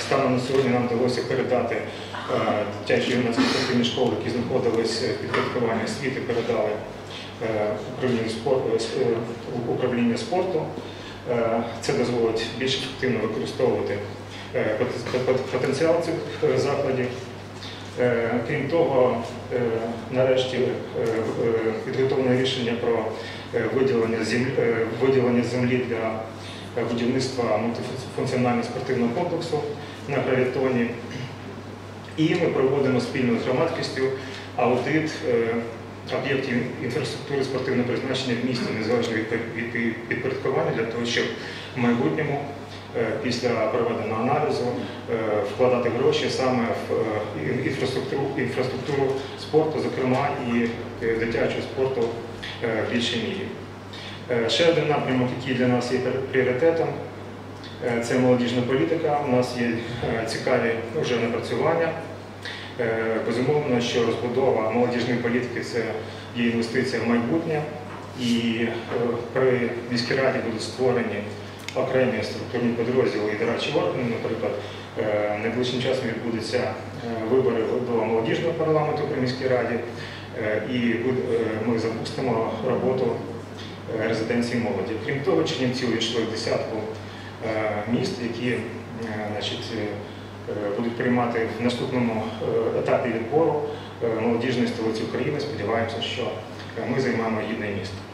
Станом на сьогодні нам вдалося передати е, дитячі юнацькі спортивні школи, які знаходились в підпорядкуванні освіти, передали е, е, управління спорту. Це дозволить більш ефективно використовувати пот- пот- потенціал цих закладів. Крім того, нарешті підготовлене рішення про виділення землі, для будівництва мультифункціонального спортивного комплексу на Гравітоні. І ми проводимо спільно з громадськістю аудит е, об'єктів інфраструктури спортивного призначення в місті незалежно від підпорядкування для того, щоб в майбутньому е, після проведеного аналізу е, вкладати гроші саме в інфраструктуру, інфраструктуру спорту, зокрема і дитячого спорту в більшій мірі. Е, Ще один напрямок, який для нас є пріоритетом, е, це молодіжна політика. У нас є е, цікаві вже напрацювання. Безумовно, що розбудова молодіжної політики це є інвестиція в майбутнє, і при міській раді будуть створені окремі структурні підрозділи і дорадчі органи. Наприклад, найближчим часом відбудуться вибори до молодіжного парламенту при міській раді, і ми запустимо роботу резиденції молоді. Крім того, Чернівці увійшли в десятку е, міст, які е, значить, е, будуть приймати в наступному е, етапі відбору е, молодіжної столиці України. Сподіваємося, що е, ми займаємо гідне місто.